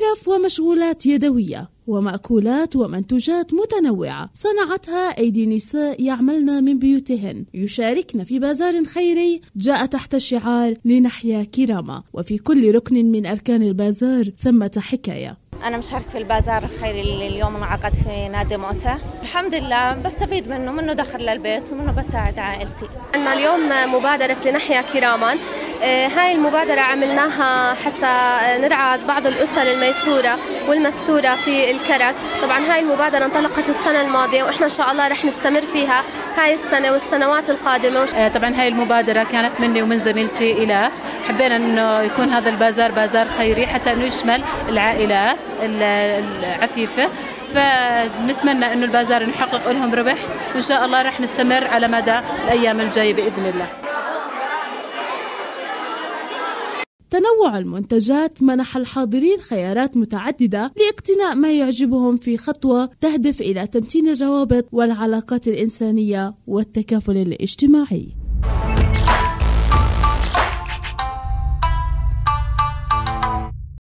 خرف ومشغولات يدوية ومأكولات ومنتوجات متنوعة. صنعتها أيدي نساء يعملن من بيوتهن. يشاركن في بازار خيري جاء تحت شعار لنحيا كرامة. وفي كل ركن من أركان البازار ثمة حكاية. أنا مشارك في البازار الخيري اللي اليوم انعقد في نادي موتة. الحمد لله بستفيد منه منه دخل للبيت ومنه بساعد عائلتي. عندنا اليوم مبادرة لنحيا كراما هاي المبادرة عملناها حتى نرعى بعض الأسر الميسورة والمستورة في الكرك. طبعا هاي المبادرة انطلقت السنة الماضية وإحنا إن شاء الله رح نستمر فيها هاي السنة والسنوات القادمة. آه، طبعا هاي المبادرة كانت مني ومن زميلتي إلاف حبينا أنه يكون هذا البازار بازار خيري حتى أنه يشمل العائلات العفيفة. فنتمنى أنه البازار نحقق لهم ربح وإن شاء الله رح نستمر على مدى الأيام الجاية بإذن الله. تنوع المنتجات منح الحاضرين خيارات متعددة لاقتناء ما يعجبهم في خطوة تهدف إلى تمتين الروابط والعلاقات الإنسانية والتكافل الاجتماعي.